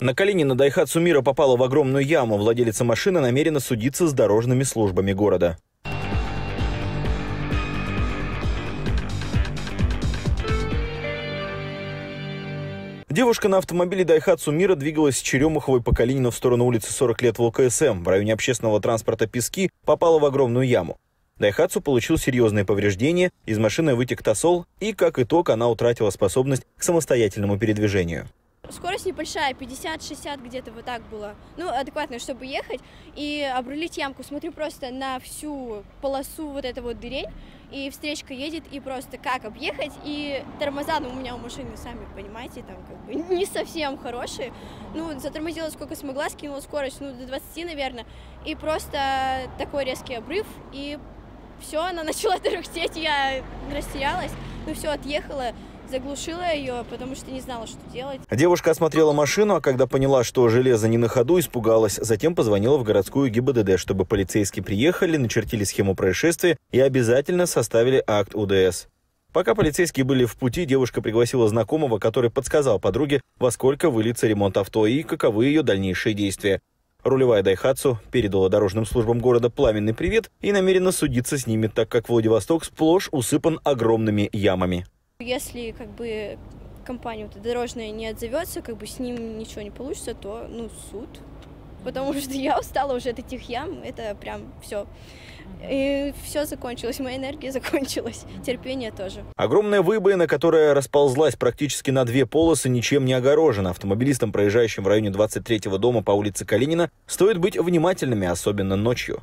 На Калинина Дайхатсу Мира попала в огромную яму. Владелица машины намерена судиться с дорожными службами города. Девушка на автомобиле Дайхатсу Мира двигалась с Черемуховой по Калинину в сторону улицы 40 лет в ЛКСМ. В районе общественного транспорта Пески попала в огромную яму. Дайхатсу получил серьезные повреждения, из машины вытек тосол, и, как итог, она утратила способность к самостоятельному передвижению. Скорость небольшая, 50-60 где-то вот так было. Ну, адекватно, чтобы ехать и обрулить ямку. Смотрю просто на всю полосу вот этой вот дырень, и встречка едет, и просто как объехать, и тормоза, ну, у меня у машины, сами понимаете, там как бы не совсем хорошие. Ну, затормозила сколько смогла, скинула скорость, ну, до 20, наверное, и просто такой резкий обрыв, и все, она начала тарахтеть, я растерялась, ну все, отъехала, заглушила ее, потому что не знала, что делать. Девушка осмотрела машину, а когда поняла, что железо не на ходу, испугалась. Затем позвонила в городскую ГИБДД, чтобы полицейские приехали, начертили схему происшествия и обязательно составили акт УДС. Пока полицейские были в пути, девушка пригласила знакомого, который подсказал подруге, во сколько выльется ремонт авто и каковы ее дальнейшие действия. Рулевая Дайхатсу передала дорожным службам города пламенный привет и намерена судиться с ними, так как Владивосток сплошь усыпан огромными ямами. Если как бы компания вот, дорожная не отзовется, как бы с ним ничего не получится, то ну суд. Потому что я устала уже от этих ям, это прям все. И все закончилось, моя энергия закончилась, терпение тоже. Огромная выбоина, которая расползлась практически на две полосы, ничем не огорожена. Автомобилистам, проезжающим в районе 23-го дома по улице Калинина, стоит быть внимательными, особенно ночью.